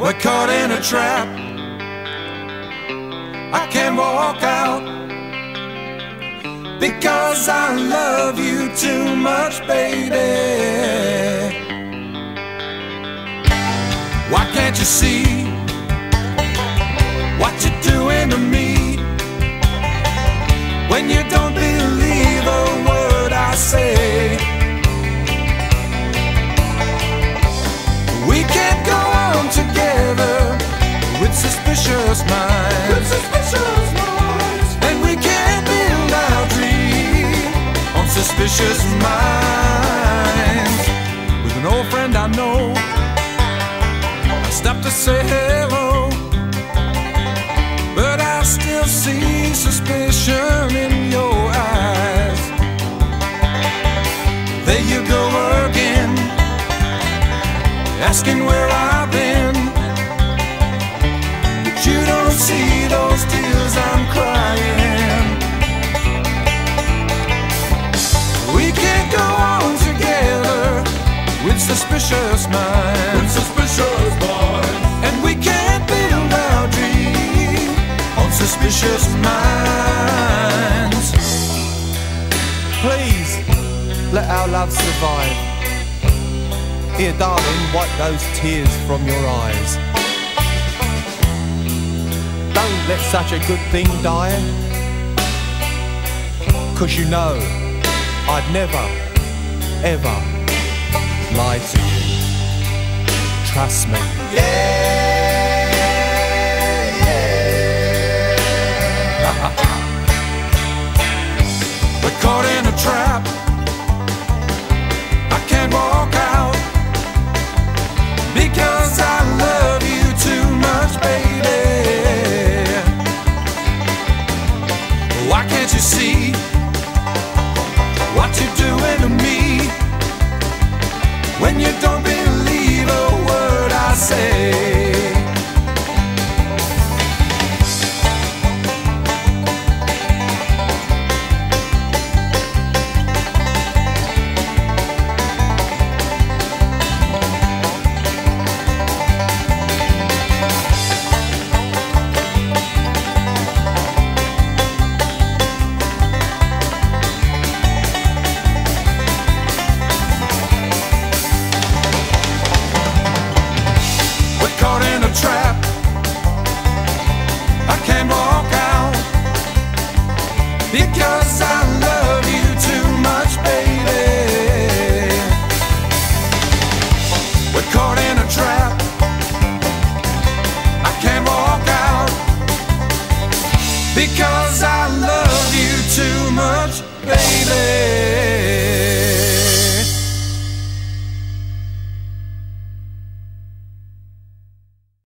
We're caught in a trap. I can't walk out because I love you too much, baby. Why can't you see suspicious minds. With suspicious minds. And we can't build our dream on suspicious minds. With an old friend I know, I stopped to say hello. But I still see suspicion in your eyes. There you go again, asking where I've been. Suspicious minds. With suspicious minds. And we can't build our dream on suspicious minds. Please let our love survive. Here, darling, wipe those tears from your eyes. Don't let such a good thing die. Cause you know I'd never, ever lie to you. Trust me. Yeah, yeah. We're caught in a trap. I can't walk out because I love you too much, baby. Why can't you see because I love you too much, baby. We're caught in a trap. I can't walk out because I love you too much, baby.